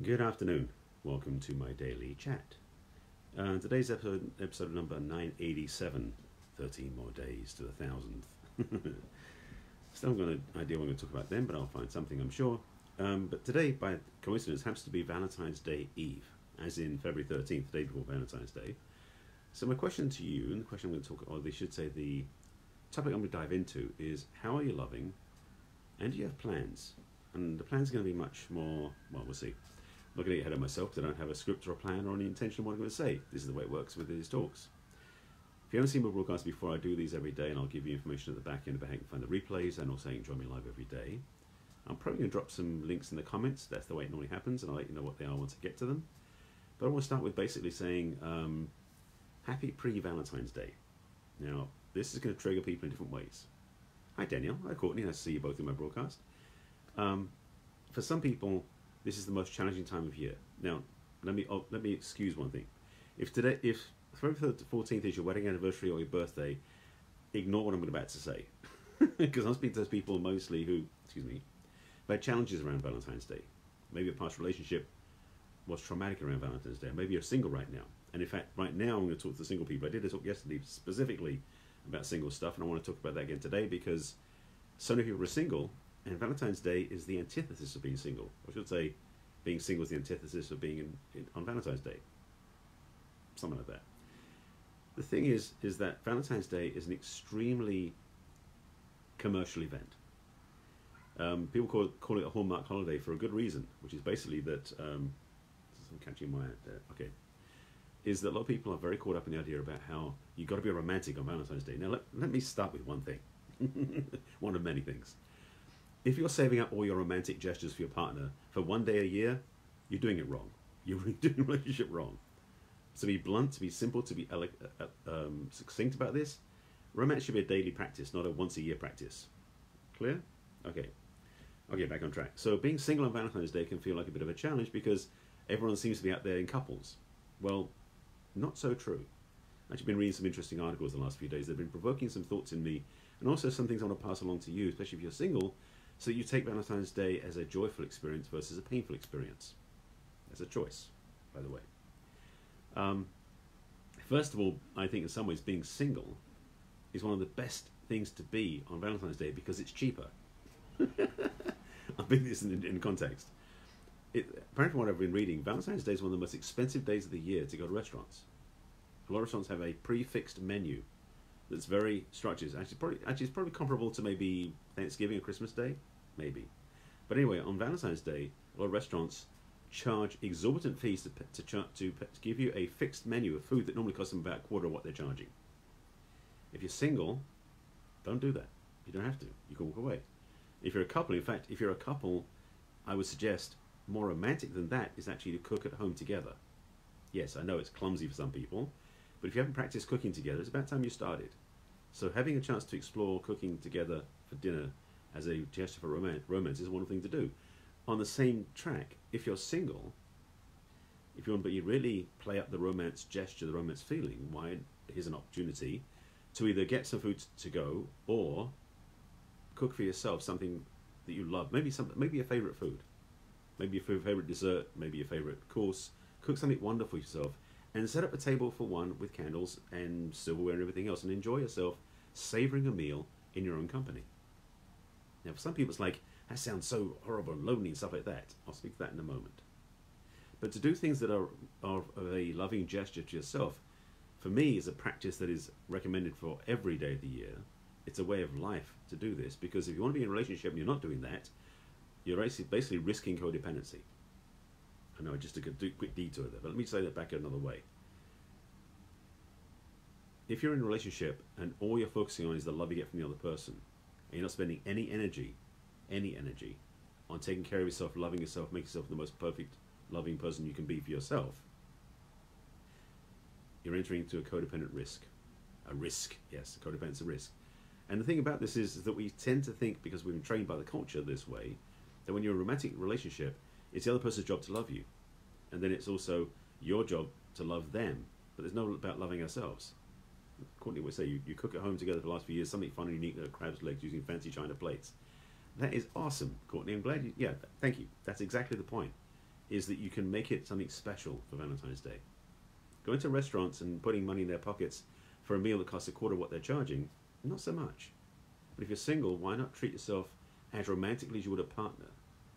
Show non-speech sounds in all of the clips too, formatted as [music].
Good afternoon. Welcome to my daily chat. Uh, today's episode, episode number 987 13 more days to the thousandth. [laughs] Still got an idea what I'm going to talk about then, but I'll find something, I'm sure. Um, but today, by coincidence, happens to be Valentine's Day Eve, as in February 13th, the day before Valentine's Day. So, my question to you, and the question I'm going to talk, or they should say the topic I'm going to dive into, is how are you loving and do you have plans? And the plans are going to be much more, well, we'll see. I'm not going to get ahead of myself because I don't have a script or a plan or any intention of what I'm going to say. This is the way it works with these talks. If you haven't seen my broadcasts before, I do these every day and I'll give you information at the back end about how you can find the replays and also you can join me live every day. I'm probably going to drop some links in the comments. That's the way it normally happens, and I'll let you know what they are once I get to them. But I want to start with basically saying um, Happy pre Valentine's Day. Now, this is going to trigger people in different ways. Hi, Daniel. Hi, Courtney. Nice to see you both in my broadcast. Um, for some people, this is the most challenging time of year. Now, let me oh, let me excuse one thing. If today, if February fourteenth is your wedding anniversary or your birthday, ignore what I'm about to say, [laughs] because I'm speaking to those people mostly who, excuse me, have had challenges around Valentine's Day. Maybe a past relationship was traumatic around Valentine's Day. Maybe you're single right now, and in fact, right now I'm going to talk to the single people. I did a talk yesterday specifically about single stuff, and I want to talk about that again today because so many people are single and Valentine's Day is the antithesis of being single. I should say, being single is the antithesis of being in, in, on Valentine's Day. Something like that. The thing is, is that Valentine's Day is an extremely commercial event. Um, people call it, call it a hallmark holiday for a good reason, which is basically that. Um, I'm catching my there. Okay, is that a lot of people are very caught up in the idea about how you've got to be romantic on Valentine's Day. Now, let, let me start with one thing, [laughs] one of many things if you're saving up all your romantic gestures for your partner for one day a year, you're doing it wrong. [laughs] You're doing relationship wrong. To be blunt, to be simple, to be uh, uh, um, succinct about this, romance should be a daily practice, not a once a year practice. Clear? Okay. Okay, back on track. So being single on Valentine's Day can feel like a bit of a challenge because everyone seems to be out there in couples. Well, not so true. I've actually been reading some interesting articles the last few days. They've been provoking some thoughts in me, and also some things I want to pass along to you, especially if you're single, so you take Valentine's Day as a joyful experience versus a painful experience. As a choice, by the way. Um, first of all, I think in some ways being single is one of the best things to be on Valentine's Day because it's cheaper. [laughs] I'll bring this in, in context. It, apparently, from what I've been reading, Valentine's Day is one of the most expensive days of the year to go to restaurants. A lot of restaurants have a prix fixe menu that's very structured. Actually, probably actually it's probably comparable to maybe Thanksgiving or Christmas Day, maybe. But anyway, on Valentine's Day, a lot of restaurants charge exorbitant fees to to, to, to give you a fixed menu of food that normally costs them about a quarter of what they're charging. If you're single, don't do that. You don't have to. You can walk away. If you're a couple, in fact, if you're a couple, I would suggest more romantic than that is actually to cook at home together. Yes, I know it's clumsy for some people, but if you haven't practiced cooking together, it's about time you started. So having a chance to explore cooking together for dinner as a gesture for romance, romance is a wonderful thing to do. On the same track, if you're single, if you want, but you really play up the romance gesture, the romance feeling, why here's an opportunity to either get some food to go or cook for yourself something that you love. Maybe some, maybe your favorite food, maybe your favorite dessert, maybe your favorite course. Cook something wonderful for yourself and set up a table for one with candles and silverware and everything else and enjoy yourself savoring a meal in your own company. Now, for some people, it's like, that sounds so horrible and lonely and stuff like that. I'll speak to that in a moment. But to do things that are, are a loving gesture to yourself, for me, is a practice that is recommended for every day of the year. It's a way of life to do this because if you want to be in a relationship and you're not doing that, you're basically risking codependency. I know I just took a quick detour there, but let me say that back another way. If you're in a relationship and all you're focusing on is the love you get from the other person, and you're not spending any energy, any energy, on taking care of yourself, loving yourself, making yourself the most perfect, loving person you can be for yourself, you're entering into a codependent risk. A risk, yes, codependence a risk. And the thing about this is, is that we tend to think, because we've been trained by the culture this way, that when you're in a romantic relationship, it's the other person's job to love you. And then it's also your job to love them. But there's no about loving ourselves. Courtney would say, you, you cook at home together for the last few years, something fun and unique, like crab's legs using fancy china plates. That is awesome, Courtney. I'm glad you, yeah, thank you. That's exactly the point. is that you can make it something special for Valentine's Day. Going to restaurants and putting money in their pockets for a meal that costs a quarter of what they're charging, not so much. But if you're single, why not treat yourself as romantically as you would a partner?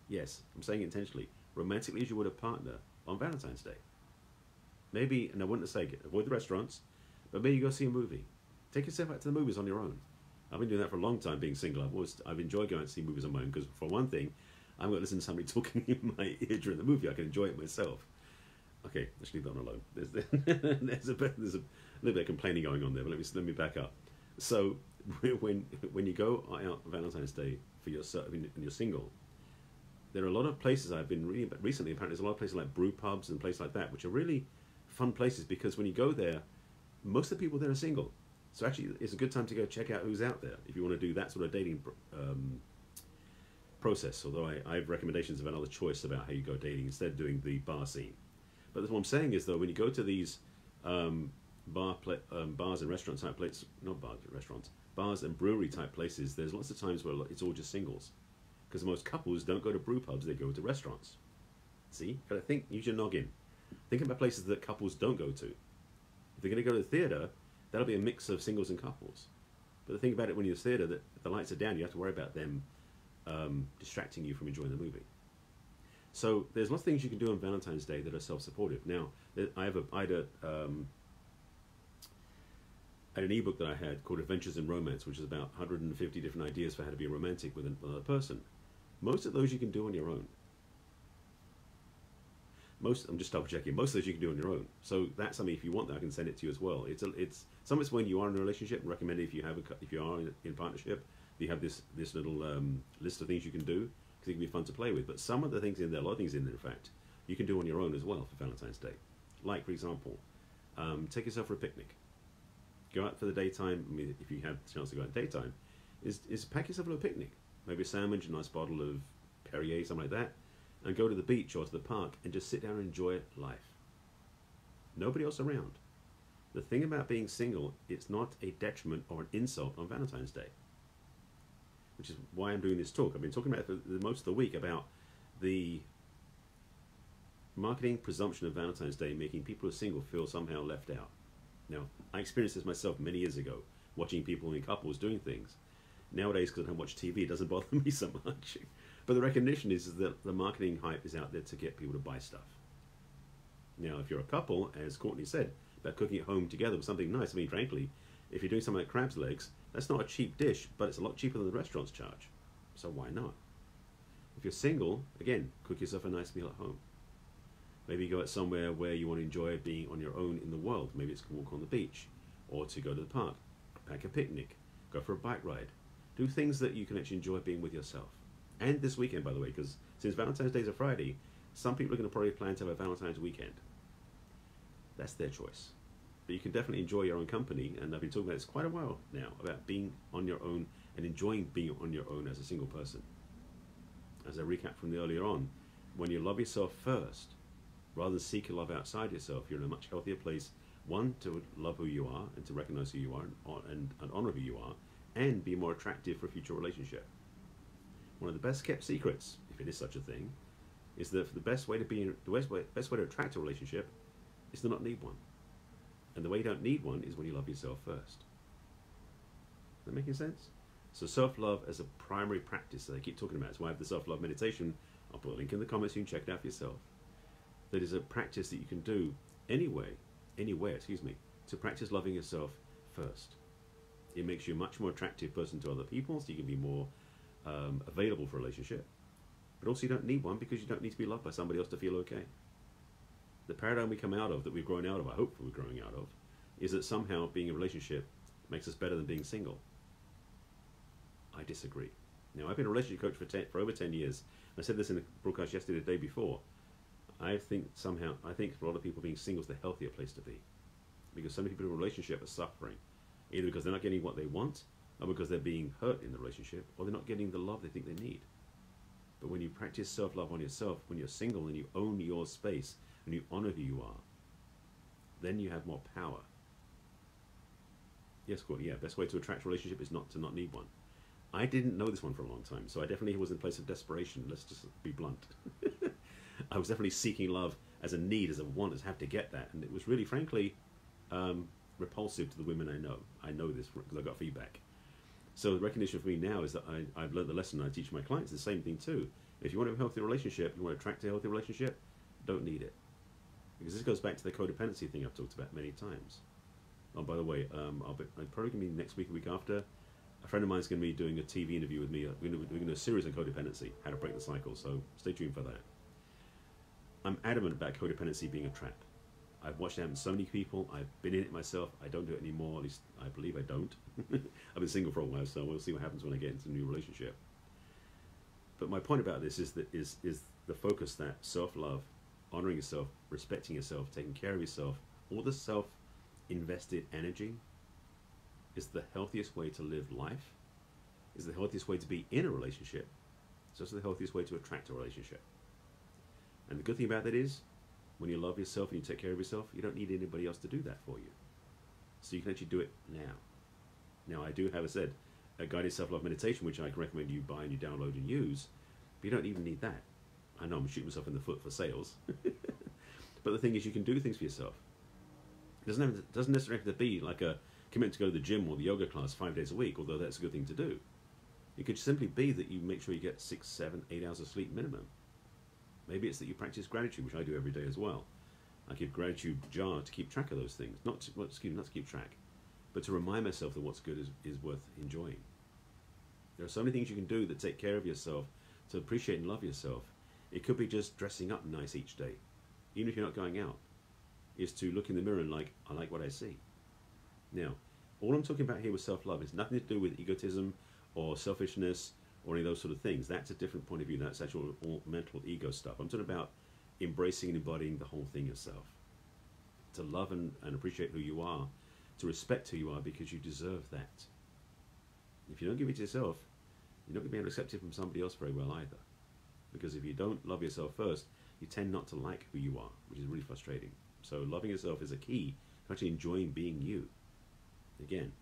Yes, I'm saying intentionally, romantically as you would a partner on Valentine's Day. Maybe, and I wouldn't say avoid the restaurants, but maybe you go see a movie. Take yourself out to the movies on your own. I've been doing that for a long time, being single. I've always, I've enjoyed going to see movies on my own because, for one thing, I'm going to listen to somebody [laughs] talking in my ear during the movie. I can enjoy it myself. Okay, let's leave that one alone. There's, [laughs] there's, a, there's a little bit of complaining going on there, but let me let me back up. So [laughs] when when you go out Valentine's Day for yourself and you're single, there are a lot of places I've been about recently. Apparently, there's a lot of places like brew pubs and places like that, which are really fun places because when you go there, most of the people there are single. So actually, it's a good time to go check out who's out there if you want to do that sort of dating um, process. Although I, I have recommendations of another choice about how you go dating instead of doing the bar scene. But what I'm saying is, though, when you go to these um, bar um, bars and restaurant type places, not bars and restaurants, bars and brewery type places, there's lots of times where it's all just singles. Because most couples don't go to brew pubs, they go to restaurants. See? Got to think, use your noggin. Think about places that couples don't go to. They're going to go to the theatre, that'll be a mix of singles and couples. But the thing about it when you're in the theatre, that the lights are down, you have to worry about them um, distracting you from enjoying the movie. So there's lots of things you can do on Valentine's Day that are self-supportive. Now, I have a, I had a, um, I had an ebook that I had called Adventures in Romance, which is about 150 different ideas for how to be romantic with another person. Most of those you can do on your own. Most, I'm just double checking. Most of those you can do on your own. So that's something. If you want that, I can send it to you as well. It's a, it's some of it's when you are in a relationship. Recommend if you have a, if you are in, in partnership. You have this this little um, list of things you can do because it can be fun to play with. But some of the things in there, a lot of things in there, in fact, you can do on your own as well for Valentine's Day. Like, for example, um, take yourself for a picnic. Go out for the daytime. I mean, if you have the chance to go out daytime, is, is pack yourself a little picnic. Maybe a sandwich, a nice bottle of Perrier, something like that, and go to the beach or to the park and just sit down and enjoy life. Nobody else around. The thing about being single, it's not a detriment or an insult on Valentine's Day which is why I'm doing this talk. I've been talking about it for the most of the week about the marketing presumption of Valentine's Day making people who are single feel somehow left out. Now, I experienced this myself many years ago, watching people in couples doing things. Nowadays, because I don't watch TV, it doesn't [laughs] bother me so much. But the recognition is that the marketing hype is out there to get people to buy stuff. Now, if you're a couple, as Courtney said, about cooking at home together with something nice, I mean, frankly, if you're doing something like crab's legs, that's not a cheap dish, but it's a lot cheaper than the restaurants charge. So why not? If you're single, again, cook yourself a nice meal at home. Maybe go out somewhere where you want to enjoy being on your own in the world. Maybe it's to walk on the beach, or to go to the park, pack a picnic, go for a bike ride. Do things that you can actually enjoy being with yourself. And this weekend, by the way, because since Valentine's Day is a Friday, some people are going to probably plan to have a Valentine's weekend. That's their choice but you can definitely enjoy your own company. And I've been talking about this quite a while now about being on your own and enjoying being on your own as a single person. As I recap from the earlier on, when you love yourself first, rather than seek a love outside yourself, you're in a much healthier place. One, to love who you are and to recognize who you are and, and, and honor who you are, and be more attractive for a future relationship. One of the best kept secrets, if it is such a thing, is that the best way to be the best way, best way to attract a relationship is to not need one. And the way you don't need one is when you love yourself first. Is that making sense? So self love as a primary practice that I keep talking about. That's why I have the self love meditation. I'll put a link in the comments. You can check it out for yourself. That is a practice that you can do anyway, anywhere, excuse me, to practice loving yourself first. It makes you a much more attractive person to other people, so you can be more um, available for a relationship. But also, you don't need one because you don't need to be loved by somebody else to feel okay the paradigm we come out of, that we've grown out of, I hope we're growing out of, is that somehow being in a relationship makes us better than being single. I disagree. Now, I've been a relationship coach for, ten, for over 10 years. I said this in the broadcast yesterday, the day before. I think somehow, I think for a lot of people, being single is the healthier place to be. Because so many people in a relationship are suffering, either because they're not getting what they want, because they're being hurt in the relationship, or they're not getting the love they think they need. But when you practice self love on yourself, when you're single and you own your space, and you honor who you are, then you have more power. Yes, Courtney, yeah, best way to attract relationship is not to not need one. I didn't know this one for a long time, so I definitely was in a place of desperation. Let's just be blunt. [laughs] I was definitely seeking love as a need, as a want, as have to get that, and it was really, frankly, um, repulsive to the women I know. I know this because I got feedback. So the recognition for me now is that I, I've learned the lesson. I teach my clients the same thing too. If you want a healthy relationship, you want to attract a healthy relationship, don't need it, because this goes back to the codependency thing I've talked about many times. Oh, by the way, um, I'll be I'm probably going to be next week, a week after. A friend of mine is going to be doing a TV interview with me. We're going to doing a series on codependency, how to break the cycle. So stay tuned for that. I'm adamant about codependency being a trap. I've watched it happen to so many people. I've been in it myself. I don't do it anymore. At least I believe I don't. [laughs] I've been single for a while, so we'll see what happens when I get into a new relationship. But my point about this is that is is the focus that self-love, honoring yourself, respecting yourself, taking care of yourself, all the self-invested energy is the healthiest way to live life. Is the healthiest way to be in a relationship. It's also the healthiest way to attract a relationship. And the good thing about that is, when you love yourself and you take care of yourself, you don't need anybody else to do that for you. So you can actually do it now. Now, I do have, I said, a guided self-love meditation, which I can recommend you buy and you download and use, but you don't even need that. I know I'm shooting myself in the foot for sales, [laughs] but the thing is, you can do things for yourself. It doesn't, have, doesn't necessarily have to be like a commitment to go to the gym or the yoga class five days a week, although that's a good thing to do. It could simply be that you make sure you get six, seven, eight hours of sleep minimum. Maybe it's that you practice gratitude, which I do every day as well. I keep gratitude jar to keep track of those things. Not to, well, excuse me, not to keep track, but to remind myself that what's good is, is worth enjoying. There are so many things you can do that take care of yourself, to appreciate and love yourself. It could be just dressing up nice each day, even if you're not going out. Is to look in the mirror and like, I like what I see. Now, all I'm talking about here with self-love is nothing to do with egotism or selfishness or any of those sort of things. That's a different point of view. That's actual mental ego stuff. I'm talking about embracing and embodying the whole thing yourself. To love and, and appreciate who you are, to respect who you are because you deserve that. If you don't give it to yourself, you're not going to be able to accept it from somebody else very well either. Because if you don't love yourself first, you tend not to like who you are, which is really frustrating. So loving yourself is a key to actually enjoying being you. Again,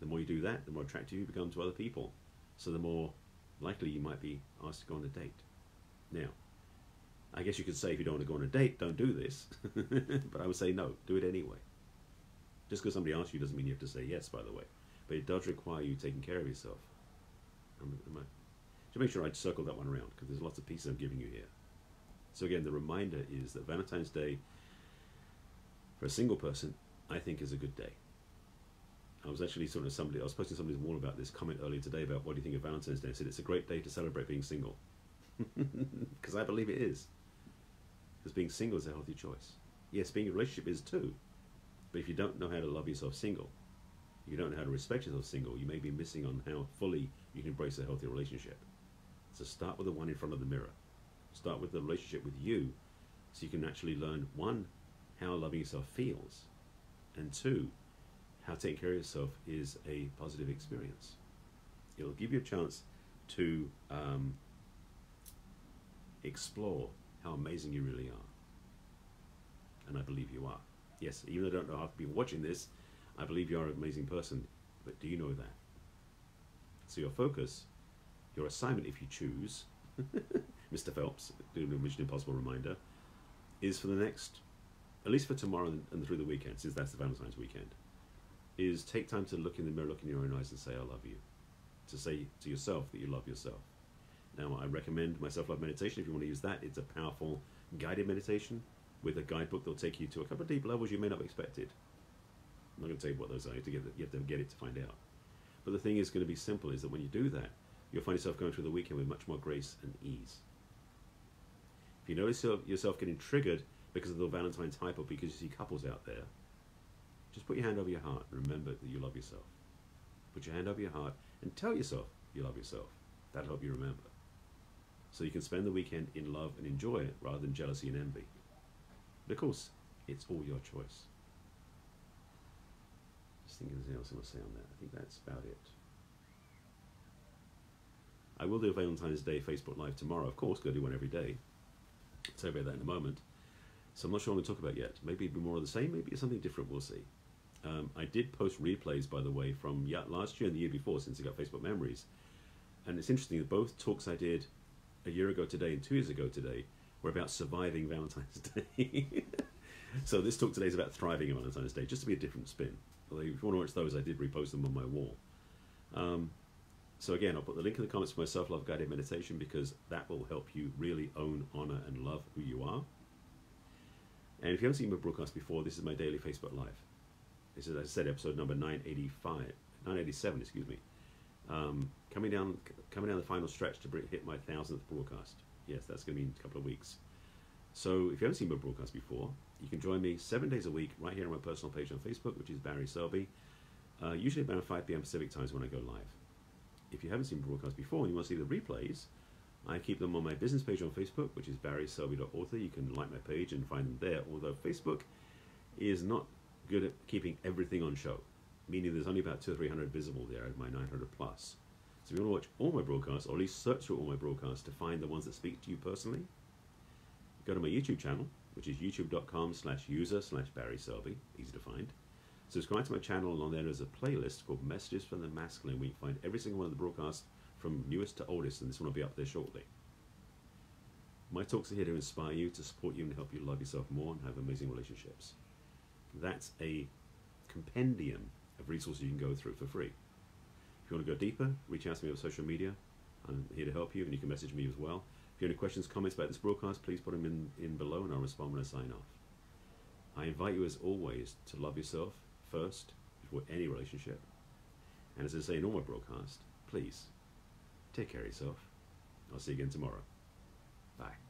the more you do that, the more attractive you become to other people. So the more likely you might be asked to go on a date. Now, I guess you could say if you don't want to go on a date, don't do this. [laughs] but I would say no, do it anyway. Just because somebody asks you doesn't mean you have to say yes, by the way. But it does require you taking care of yourself. Am, am I, to make sure I circle that one around, because there's lots of pieces I'm giving you here. So again, the reminder is that Valentine's Day, for a single person, I think is a good day. I was actually sort of somebody, I was posting somebody's wall about this comment earlier today about what do you think of Valentine's Day. I said it's a great day to celebrate being single. [laughs] Because I believe it is. Because being single is a healthy choice. Yes, being in a relationship is too. But if you don't know how to love yourself single, you don't know how to respect yourself single, you may be missing on how fully you can embrace a healthy relationship. So start with the one in front of the mirror. Start with the relationship with you so you can actually learn one, how loving yourself feels, and two, how taking care of yourself is a positive experience. It'll give you a chance to um, explore how amazing you really are. And I believe you are. Yes, even though I don't know how people watching this, I believe you are an amazing person. But do you know that? So your focus, your assignment, if you choose, [laughs] Mr. Phelps, doing a Mission Impossible reminder, is for the next, at least for tomorrow and through the weekend, since that's the Valentine's weekend, is take time to look in the mirror, look in your own eyes, and say, I love you. To say to yourself that you love yourself. Now, I recommend my self love meditation if you want to use that. It's a powerful guided meditation with a guidebook that'll take you to a couple of deep levels you may not have expected. I'm not going to tell you what those are. You have to get, you have to get it to find out. But the thing is going to be simple is that when you do that, you'll find yourself going through the weekend with much more grace and ease. If you notice yourself getting triggered because of the Valentine's hype or because you see couples out there, just put your hand over your heart and remember that you love yourself. Put your hand over your heart and tell yourself you love yourself. That'll help you remember. So you can spend the weekend in love and enjoy it rather than jealousy and envy. But of course, it's all your choice. Just thinking there's anything else I want to say on that. I think that's about it. I will do a Valentine's Day Facebook Live tomorrow, of course, go do one every day. I'll tell you about that in a moment. So I'm not sure I'm going to talk about yet. Maybe it'll be more of the same, maybe it's something different, we'll see. Um, I did post replays, by the way, from yeah, last year and the year before, since I got Facebook Memories. And it's interesting that both talks I did a year ago today and two years ago today We're about surviving Valentine's [laughs] Day. so this talk today is about thriving Valentine's Day, just to be a different spin. Although if you want to watch those, I did repost them on my wall. Um, so again, I'll put the link in the comments for my self-love guided meditation because that will help you really own, honor, and love who you are. And if you haven't seen my broadcast before, this is my daily Facebook Live. This is, as I said, episode number 985, 987, excuse me. Um, coming down, coming down the final stretch to hit my thousandth broadcast. Yes, that's going to be in a couple of weeks. So if you haven't seen my broadcast before, you can join me seven days a week right here on my personal page on Facebook, which is Barry Selby. Uh, usually about 5 p.m. Pacific times when I go live. If you haven't seen broadcasts before and you want to see the replays, I keep them on my business page on Facebook, which is barryselby.author. You can like my page and find them there, although Facebook is not good at keeping everything on show, meaning there's only about two or three hundred visible there out of my 900 plus. So if you want to watch all my broadcasts, or at least search through all my broadcasts to find the ones that speak to you personally, go to my YouTube channel, which is youtube.com slash user slash Barry Selby, easy to find. Subscribe to my channel, and on there's a playlist called Messages from the Masculine, where you can find every single one of the broadcasts from newest to oldest, and this one will be up there shortly. My talks are here to inspire you, to support you, and help you love yourself more and have amazing relationships. That's a compendium of resources you can go through for free. If you want to go deeper, reach out to me on social media. I'm here to help you, and you can message me as well. If you have any questions, comments about this broadcast, please put them in, in below, and I'll respond when I sign off. I invite you, as always, to love yourself first before any relationship. And as I say in all my broadcasts, please take care of yourself. I'll see you again tomorrow. Bye.